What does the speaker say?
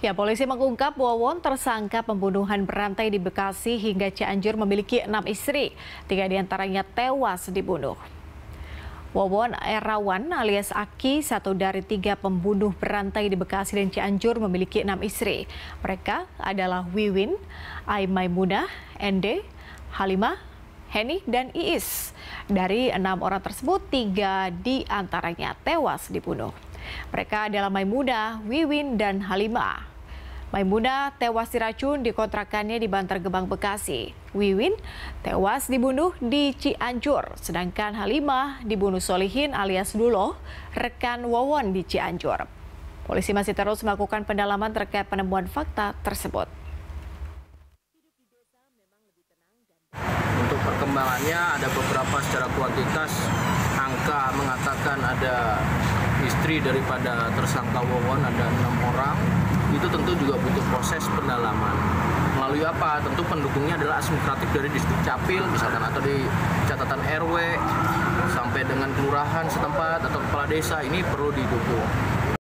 Ya, polisi mengungkap Wawon tersangka pembunuhan berantai di Bekasi hingga Cianjur memiliki enam istri. Tiga di antaranya tewas dibunuh. Wawon Erawan alias Aki, satu dari tiga pembunuh berantai di Bekasi dan Cianjur memiliki enam istri. Mereka adalah Wiwin, Aimaimunah, Ende, Halimah, Heni, dan Iis. Dari enam orang tersebut, tiga di antaranya tewas dibunuh. Mereka adalah Maimunah, Wiwin, dan Halimah. Maimuna tewas diracun di kontrakannya di Bantar Gebang, Bekasi. Wiwin tewas dibunuh di Cianjur, sedangkan Halimah dibunuh Solihin alias Dulo, rekan Wawon di Cianjur. Polisi masih terus melakukan pendalaman terkait penemuan fakta tersebut. Untuk perkembangannya ada beberapa secara kuantitas angka mengatakan ada istri daripada tersangka Wawon ada enam orang itu tentu juga butuh proses pendalaman. Melalui apa? Tentu pendukungnya adalah administratif dari distrik Capil, misalkan atau di catatan RW, sampai dengan kelurahan setempat atau kepala desa, ini perlu didukung.